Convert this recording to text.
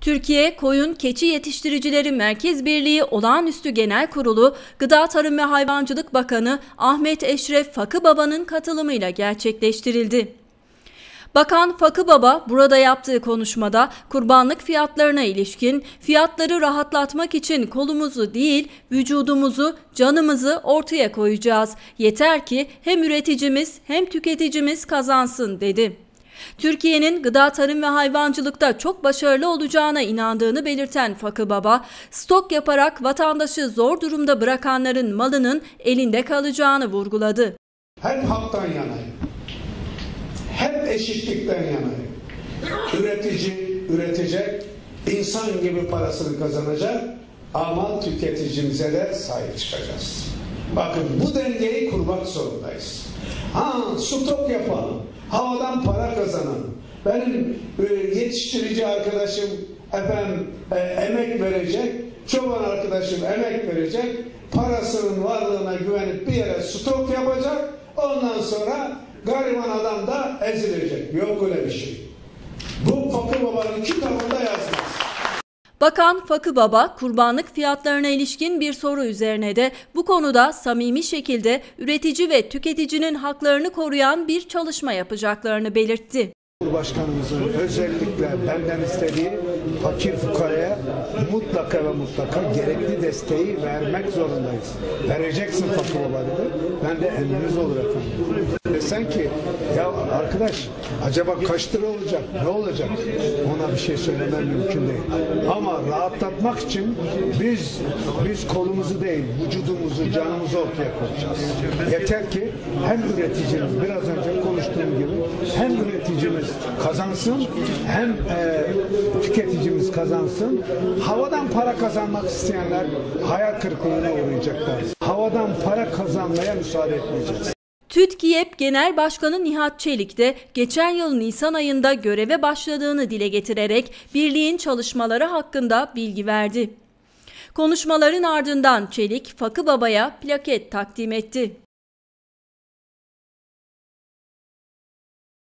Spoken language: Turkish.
Türkiye Koyun Keçi Yetiştiricileri Merkez Birliği Olağanüstü Genel Kurulu, Gıda Tarım ve Hayvancılık Bakanı Ahmet Eşref Fakıbaba'nın katılımıyla gerçekleştirildi. Bakan Fakı Baba burada yaptığı konuşmada kurbanlık fiyatlarına ilişkin fiyatları rahatlatmak için kolumuzu değil vücudumuzu, canımızı ortaya koyacağız. Yeter ki hem üreticimiz hem tüketicimiz kazansın dedi. Türkiye'nin gıda tarım ve hayvancılıkta çok başarılı olacağına inandığını belirten Fakı Baba, stok yaparak vatandaşı zor durumda bırakanların malının elinde kalacağını vurguladı. Hep haktan yanayım. Hep eşitlikten yanayım. Üretici üretecek, insan gibi parasını kazanacak ama tüketicimize de sahip çıkacağız. Bakın bu dengeyi kurmak zorundayız. Ha stok yapalım, havadan para kazanalım. Benim e, yetiştirici arkadaşım efendim e, emek verecek, çoban arkadaşım emek verecek, parasının varlığına güvenip bir yere stok yapacak, ondan sonra gariban adam da ezilecek. Yok öyle bir şey. Bu Fakir Baba'nın kitabında yazmaz. Bakan Fakı Baba kurbanlık fiyatlarına ilişkin bir soru üzerine de bu konuda samimi şekilde üretici ve tüketicinin haklarını koruyan bir çalışma yapacaklarını belirtti. Cumhurbaşkanımızın özellikle benden istediği fakir fukaraya mutlaka ve mutlaka gerekli desteği vermek zorundayız. Vereceksin fakir dedi. Ben de emriniz olur efendim. Desen ki ya arkadaş acaba kaç lira olacak ne olacak ona bir şey söylemem mümkün değil. Ama rahatlatmak için biz biz kolumuzu değil vücudumuzu canımızı ortaya koyacağız. Yeter ki hem üreticimiz biraz önce konuştuğum gibi hem üreticimiz kazansın hem e, tüketicimiz kazansın. Havadan para kazanmak isteyenler hayal kırıklığına uğrayacaklar. Havadan para kazanmaya müsaade etmeyeceğiz. TÜTKİYEP Genel Başkanı Nihat Çelik de geçen yıl Nisan ayında göreve başladığını dile getirerek birliğin çalışmaları hakkında bilgi verdi. Konuşmaların ardından Çelik, Fakı Baba'ya plaket takdim etti.